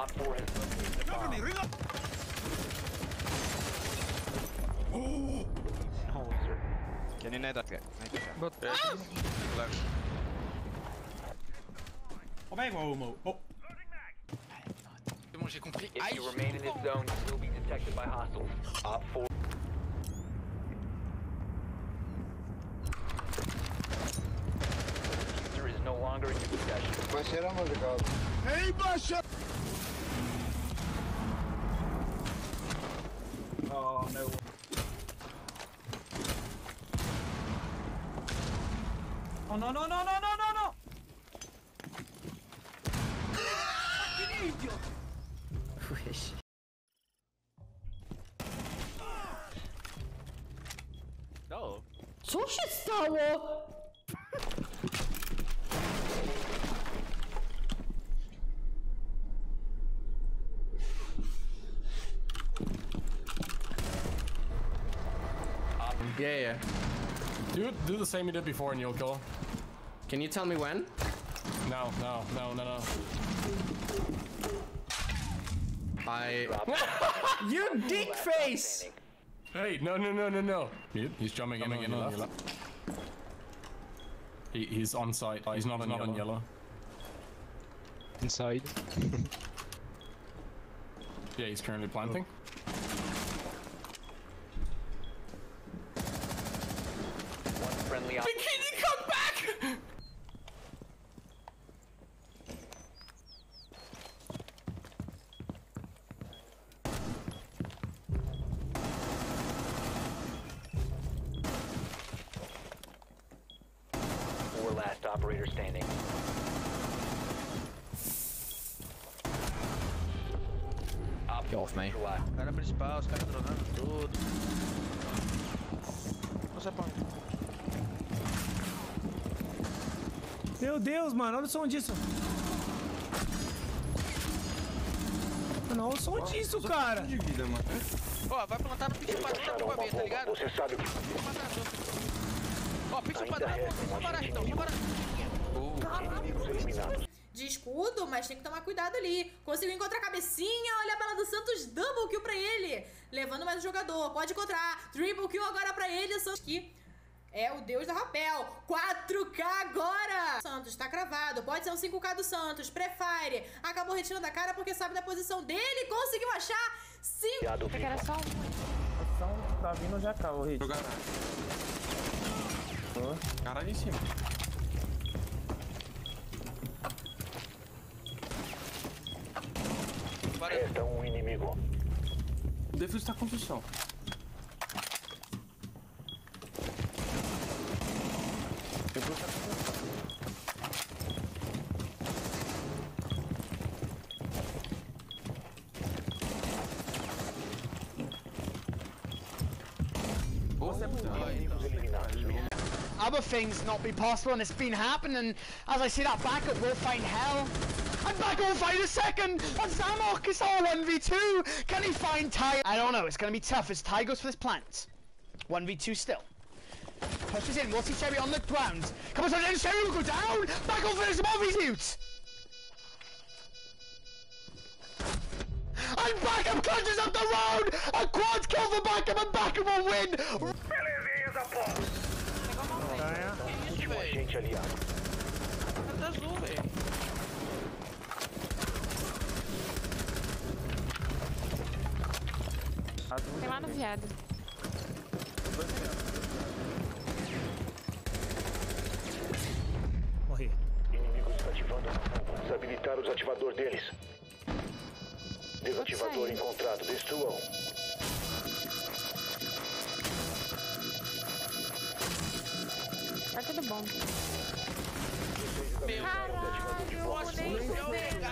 Op 4 has located the bomb. Can you net that guy? Net that guy. But Oh ben homo. Oh. C'est bon, j'ai compris. If you remain in this zone, you will be detected by hostiles. Op 4 User is no longer in your possession. Başaramadık abi. Hey başa! Oh no. No no no no no no no! No. Co się stało? Yeah, yeah. Do do the same you did before and you'll kill. Can you tell me when? No, no, no, no, no. I. you dick face! Hey, no, no, no, no, no. He, he's jumping in, in on your left. He, he's on site. He's not, not on yellow. Inside. Yeah, he's currently planting. One friendly op- Can you come back? four last operator standing. Get off me. neutralized. Cara principal, os caras drogando tudo. Nossa, pão. Meu Deus, mano, olha o som disso. Mano, olha o som disso, cara. Ó, vai plantar no pitch padrão na tua B, tá ligado? Você sabe o que Ó, pitch padrão, só parar então, só parar. eliminados. De escudo, mas tem que tomar cuidado ali. Conseguiu encontrar a cabecinha. Olha a bala do Santos. Double kill pra ele. Levando mais um jogador. Pode encontrar. Triple kill agora pra ele. Santos que é o deus da rapel. 4K agora. Santos tá cravado. Pode ser um 5K do Santos. Prefire. Acabou retirando a cara porque sabe da posição dele. Conseguiu achar 5. Piado vivo. O som tá vindo já cá, o hit. Caralho em cima. Resta um inimigo. O defuse tá construção. Other things not be possible and it's been happening. As I see that backup will find hell. And backup will find a second! And Zamok is all 1v2! Can he find Ty? I don't know, it's gonna be tough as Ty goes for this plant. 1v2 still. Pushes in, we'll see Cherry on the ground. Come on, then Cherry will go down! Backup finishes him off, he's out! And Backup clutches up the road! A quad kill for Backup and Backup will win! Pegou uma montanha. Que isso, velho? agente aliado. Tá azul, velho. Tem lá no viado. Morri. Inimigos ativando. Desabilitar os ativador deles. Desativador encontrado. Destruam. tudo bom. Meu Caralho, eu odeio